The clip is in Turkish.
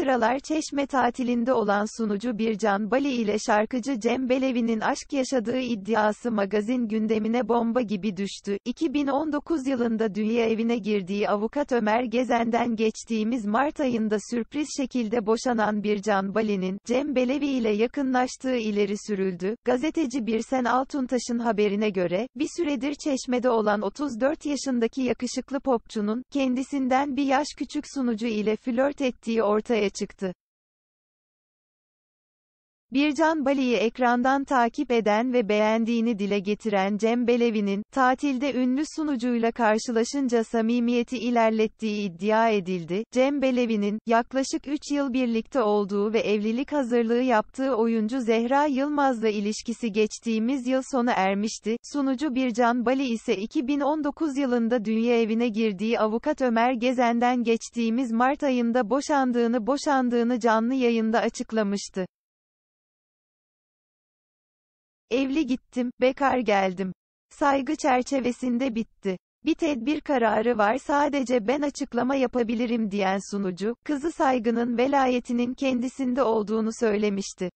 Sıralar Çeşme tatilinde olan sunucu Bircan Bali ile şarkıcı Cem Belevi'nin aşk yaşadığı iddiası magazin gündemine bomba gibi düştü. 2019 yılında dünya evine girdiği avukat Ömer Gezen'den geçtiğimiz Mart ayında sürpriz şekilde boşanan Bircan Bali'nin, Cem Belevi ile yakınlaştığı ileri sürüldü. Gazeteci Birsen Altuntaş'ın haberine göre, bir süredir Çeşme'de olan 34 yaşındaki yakışıklı popçunun, kendisinden bir yaş küçük sunucu ile flört ettiği çıktı. Bircan Bali'yi ekrandan takip eden ve beğendiğini dile getiren Cem Belevi'nin, tatilde ünlü sunucuyla karşılaşınca samimiyeti ilerlettiği iddia edildi. Cem Belevi'nin, yaklaşık 3 yıl birlikte olduğu ve evlilik hazırlığı yaptığı oyuncu Zehra Yılmaz'la ilişkisi geçtiğimiz yıl sona ermişti. Sunucu Bircan Bali ise 2019 yılında dünya evine girdiği avukat Ömer Gezen'den geçtiğimiz Mart ayında boşandığını boşandığını canlı yayında açıklamıştı. Evli gittim, bekar geldim. Saygı çerçevesinde bitti. Bir tedbir kararı var sadece ben açıklama yapabilirim diyen sunucu, kızı Saygı'nın velayetinin kendisinde olduğunu söylemişti.